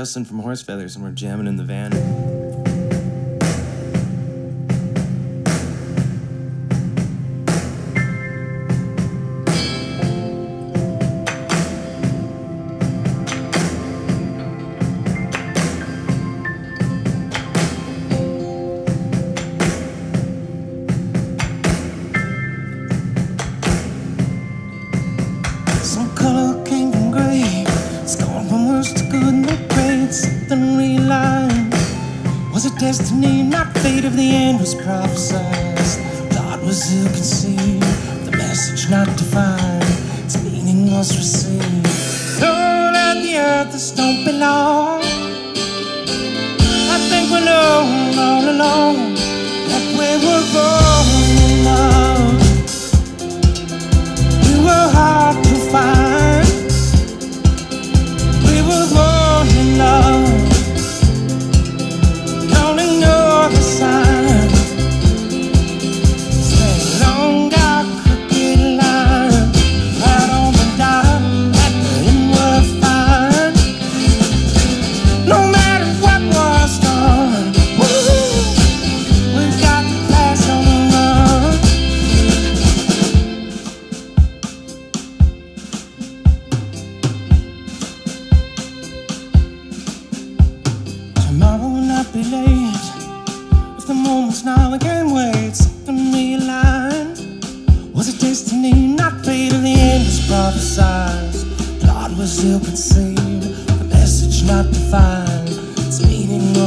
Justin from Horse Feathers, and we're jamming in the van. was a destiny, not fate of the end was prophesied. Thought was ill conceived, the message not defined, its meaning was received. Thrown at the earth, this don't belong. I think we're known all along that we were born.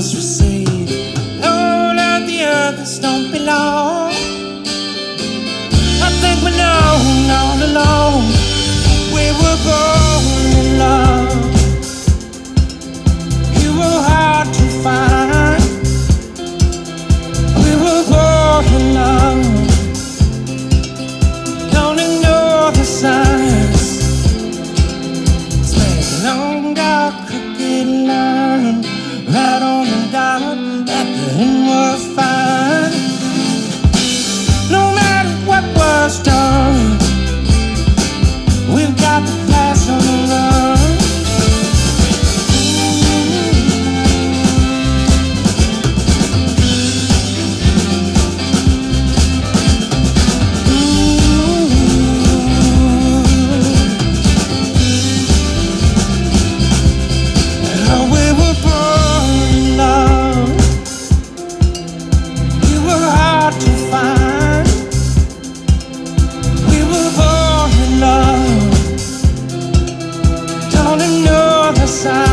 us recede All of the others don't belong. I think we know all along. passar.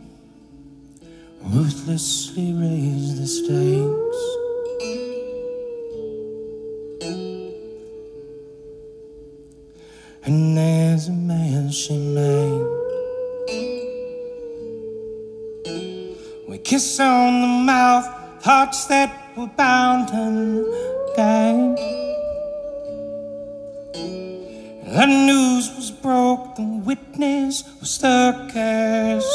ruthlessly raise the stakes. And there's a man she made. We kiss on the mouth, hearts that were bound and gagged. The news was broke, the witness was the cascades.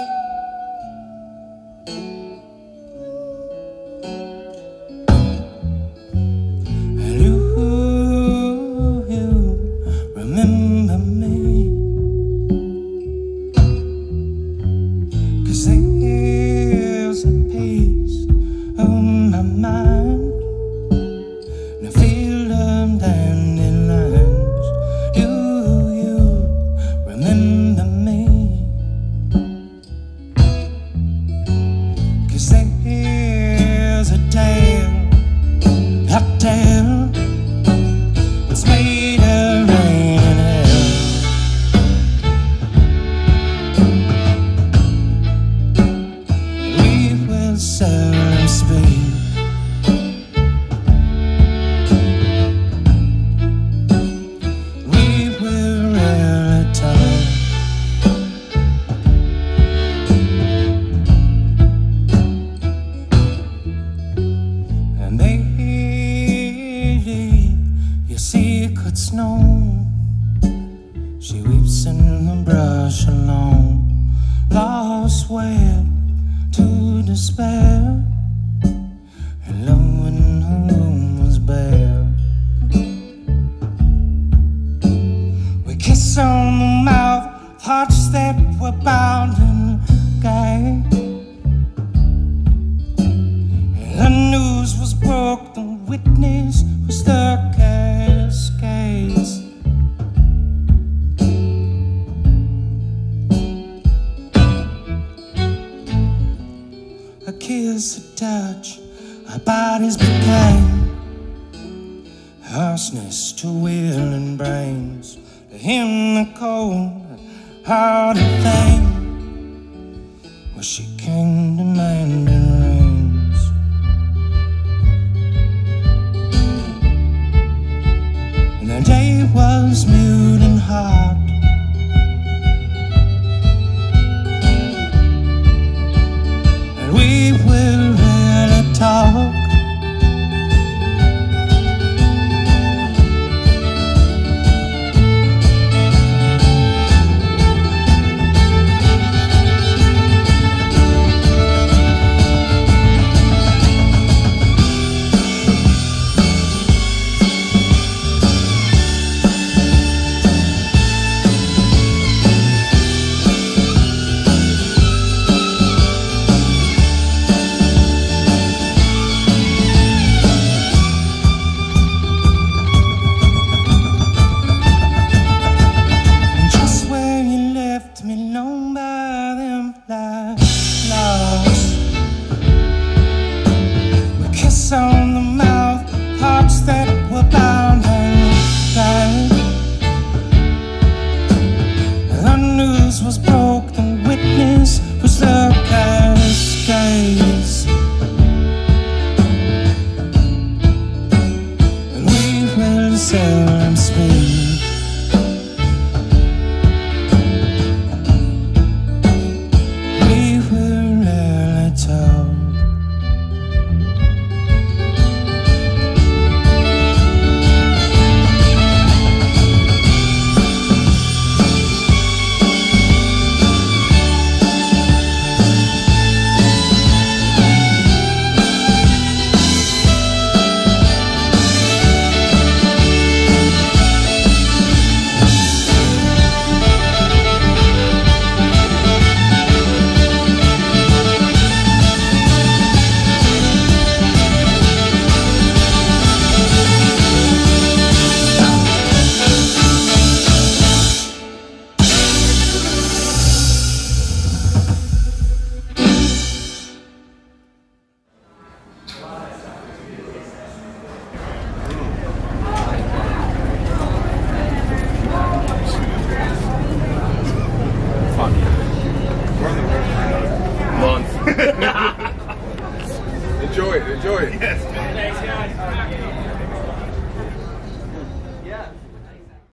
And On the mouth, hearts that were bound and gagged. The news was broke, the witness was the cascades. A kiss, a touch, our bodies became harshness to will and brains. Him, the cold, hearted thing, well, she came to demanding